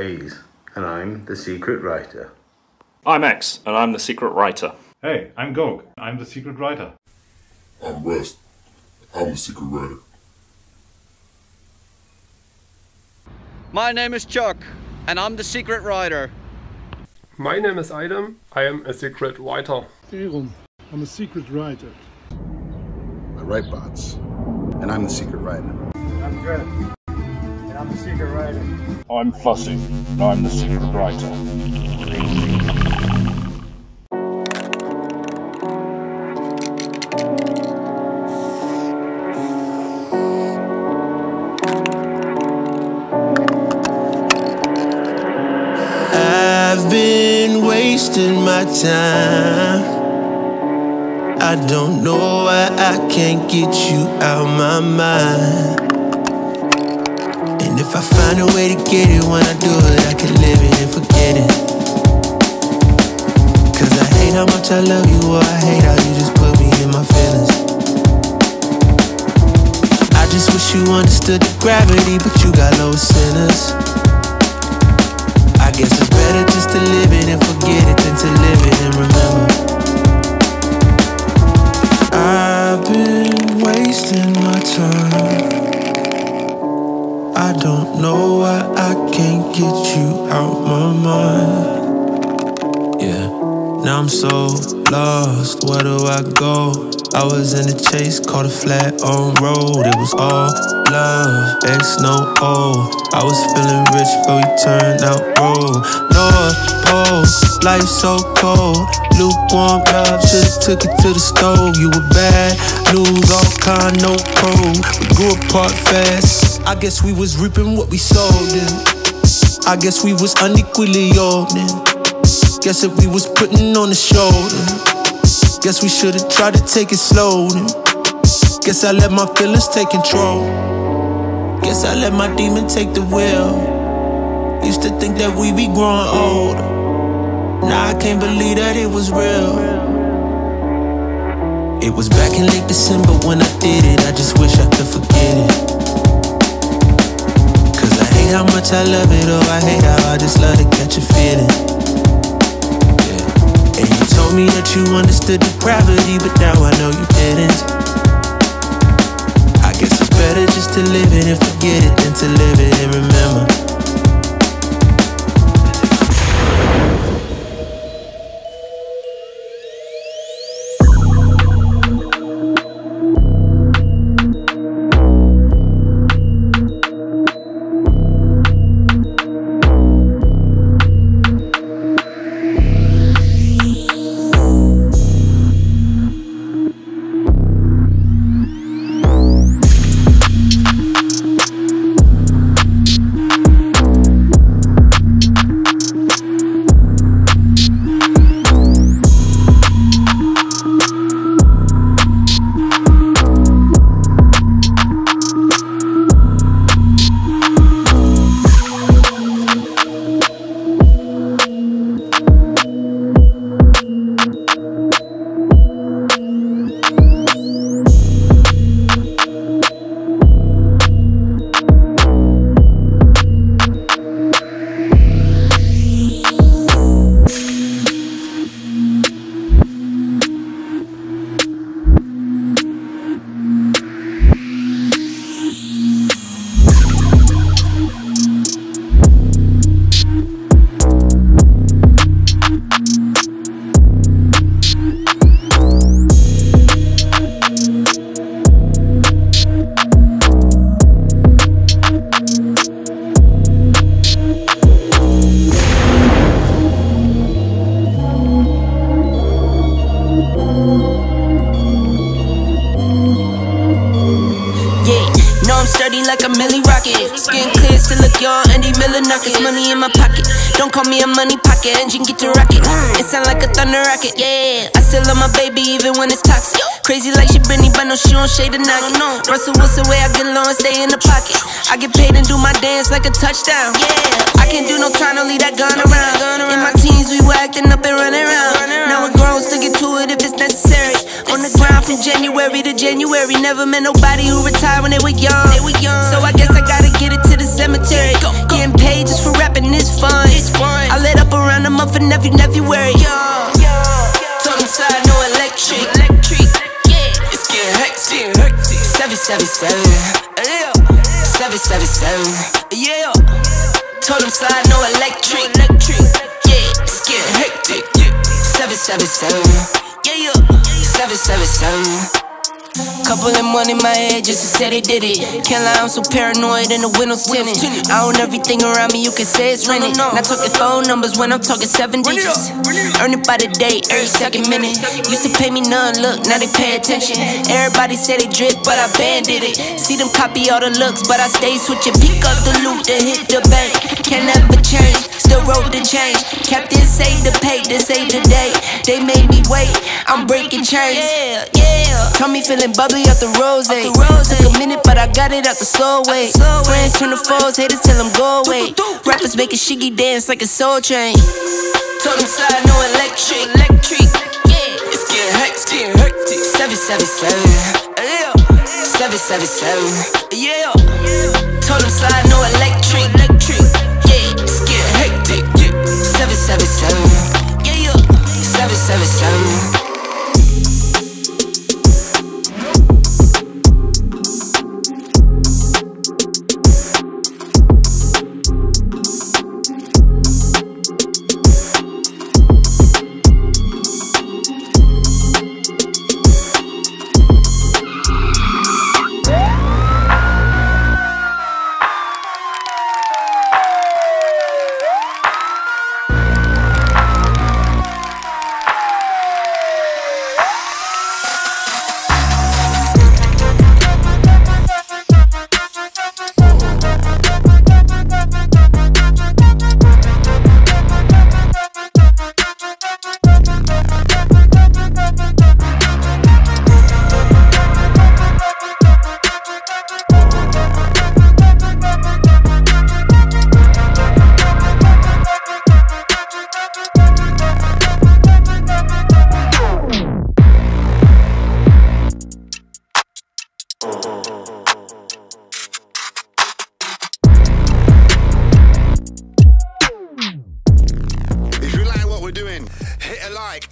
A's, and I'm the secret writer. I'm Eks, and I'm the secret writer. Hey, I'm Goke. I'm the secret writer. I'm Rust. I'm the secret writer. My name is Chuck, and I'm the secret writer. My name is Adam. I am a secret writer. Eron. I'm a secret writer. I write Botz, and I'm the secret writer. I'm Dread, and I'm the secret writer. I'm Fusi, and I'm the secret writer. I've been wasting my time. I don't know why I can't get you out my mind. If I find a way to get it when I do it, I can live it and forget it. Cause I hate how much I love you, or I hate how you just put me in my feelings. I just wish you understood the gravity, but you got low sinners. I guess it's better just to live it and forget it than to live it and remember. Get you out my mind. Yeah, now I'm so lost. Where do I go? I was in the chase, caught a flat on road. It was all love, X no O. I was feeling rich, but we turned out broke. North Pole, life so cold. Lukewarm love, should've took it to the stove. You were bad news, all kind, no code. We grew apart fast. I guess we was reaping what we sowed. Then. I guess we was unequally yoked. Then. Guess if we was putting on the shoulder. Guess we should've tried to take it slow. Then. Guess I let my feelings take control. Guess I let my demon take the wheel. Used to think that we be growing older. Now I can't believe that it was real. It was back in late December when I did it. I just wish I could forget it. Hate how much I love it, oh, I hate how I just love to catch a feeling. Yeah. And you told me that you understood depravity, but now I know you didn't. I guess it's better just to live it and forget it than to live it and remember. Like a milli rocket. Skin clear, still look young, Andy Miller knockers. Money in my pocket. Don't call me a money pocket. Engine get to rocket. It sound like a thunder rocket. Yeah, I still love my baby even when it's toxic. Crazy like she Britney, but no, she don't shade the knock. No, Russell Wilson, way I get low and stay in the pocket. I get paid and do my dance like a touchdown. Yeah, I can't do no time, don't leave that gun around. In my teens, we were acting up and running around. Now we're grown, still get to it if it's necessary. On the ground from January to January. Never met nobody who retired when they were young. So I guess I gotta get it to the cemetery. Getting paid just for rapping is fun. It's fun. I lit up around the month of every February. Yeah. Side no electric. Electric. Yeah. It's getting hectic. hectic. Seven seven seven. Yeah. Seven seven seven. Yeah. Told him slide no electric. Electric. Yeah. It's getting hectic. Yeah. Seven seven seven. Yeah. Yeah. Seven seven seven. Couple of money in my head just to say they did it. Can't lie, I'm so paranoid and the windows tinted. I own everything around me, you can say it's rented. Not talking phone numbers when I'm talking seven digits. Earn it by the day, every second minute. Used to pay me none, look, now they pay attention. Everybody say they drip, but I banded it. See them copy all the looks, but I stay switching. Pick up the loot, then hit the bank. Can never change, still wrote the change. Captain say the pay, this ain't the day. They made me wait, I'm breaking chains. Yeah, yeah. Told me feeling bubbly out the rose. The rose Took a minute, but I got it out the slow way. Friends turn to foes, haters tell them go away. Rappers making shiggy dance like a soul train. Told them slide, no electric. Electric, yeah. It's getting hectic. hectic. 777, yeah. 777, yeah. Told them slide, no electric. Getting hectic. 777, yeah, yeah. 777.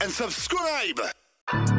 and subscribe.